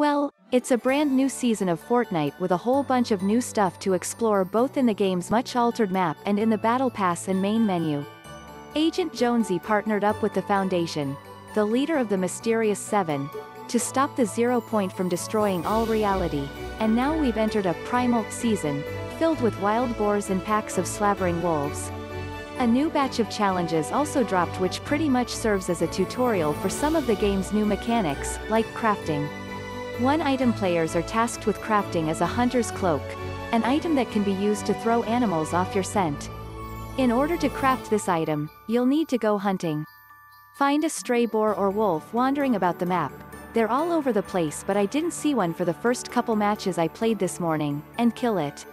Well, it's a brand new season of Fortnite with a whole bunch of new stuff to explore both in the game's much altered map and in the Battle Pass and main menu. Agent Jonesy partnered up with the Foundation, the leader of the Mysterious Seven, to stop the Zero Point from destroying all reality, and now we've entered a primal season, filled with wild boars and packs of slavering wolves. A new batch of challenges also dropped which pretty much serves as a tutorial for some of the game's new mechanics, like crafting. One item players are tasked with crafting as a hunter's cloak, an item that can be used to throw animals off your scent. In order to craft this item, you'll need to go hunting. Find a stray boar or wolf wandering about the map. They're all over the place but I didn't see one for the first couple matches I played this morning, and kill it.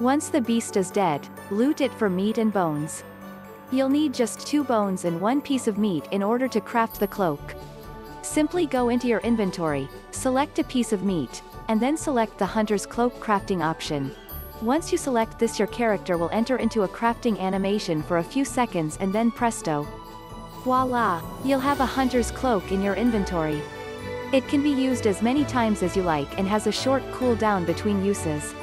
Once the beast is dead, loot it for meat and bones. You'll need just two bones and one piece of meat in order to craft the cloak. Simply go into your inventory, select a piece of meat, and then select the Hunter's Cloak crafting option. Once you select this your character will enter into a crafting animation for a few seconds and then presto. Voila, you'll have a Hunter's Cloak in your inventory. It can be used as many times as you like and has a short cooldown between uses.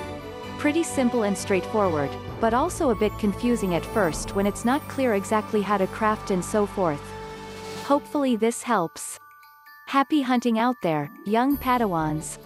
Pretty simple and straightforward, but also a bit confusing at first when it's not clear exactly how to craft and so forth. Hopefully this helps. Happy hunting out there, young Padawans.